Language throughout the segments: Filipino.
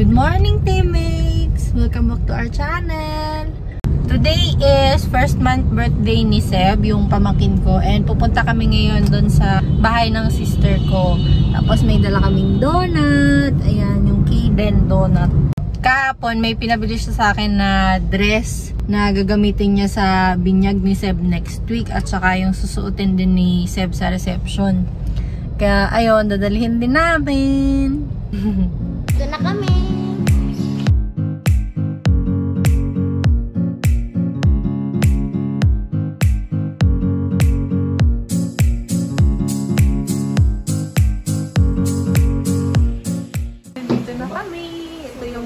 Good morning, teammates! Welcome back to our channel! Today is first month birthday ni Seb, yung pamakin ko. And pupunta kami ngayon doon sa bahay ng sister ko. Tapos may dala kaming donut. Ayan, yung Kaden donut. Kahapon, may pinabili siya sa akin na dress na gagamitin niya sa binyag ni Seb next week. At saka yung susuotin din ni Seb sa reception. Kaya, ayun, dadalhin din namin. Ito na kami.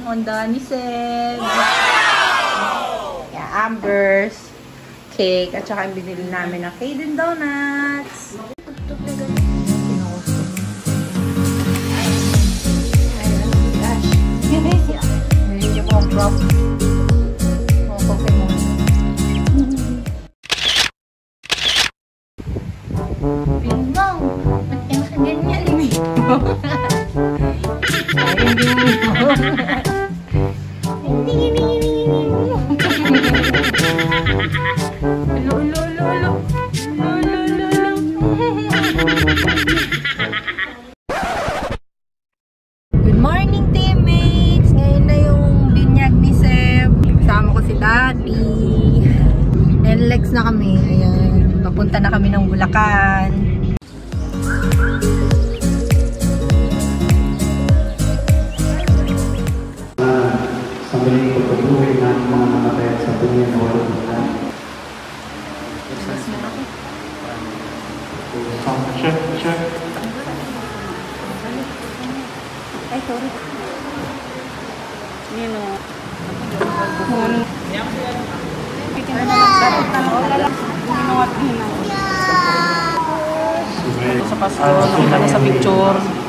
Honda ni Seb. Wow! Yeah, Ambers. Cake. At saka yung binili namin ng Kaden Donuts. Hindi mo drop. Oh, Pokemon. Bingbong! Ulo. Ulo, ulo, ulo. Good morning, teammates! Ngayon na yung binyag ni Seb. Kasama ko si Daddy. NLEX na kami. Ayan. Papunta na kami ng Bulacan. Check, check. Sa paso, nakita sa picture.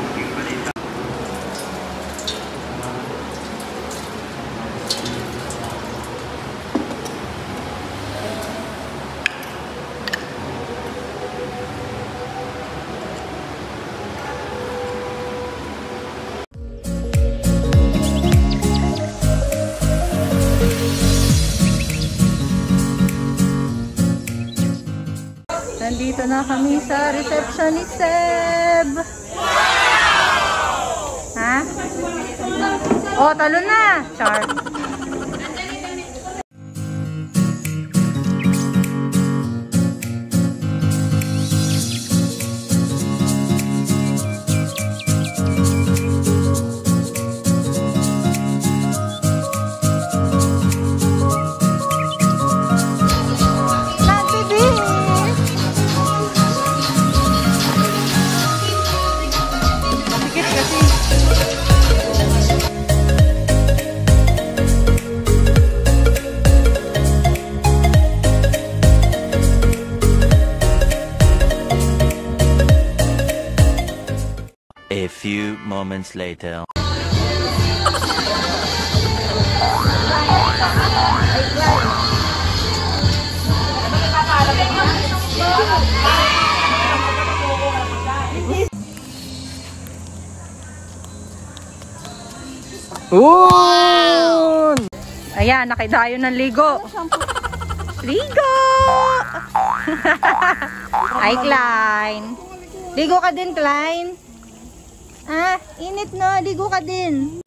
Na kami sa reception ni Seb. Ha? Oh, talo na. Char. Few moments later. Woon! Ayan, nakaidayo ng ligo. Ligo! Ay, Klein. Ligo ka din, Klein. Ah, init no. Ligo ka din.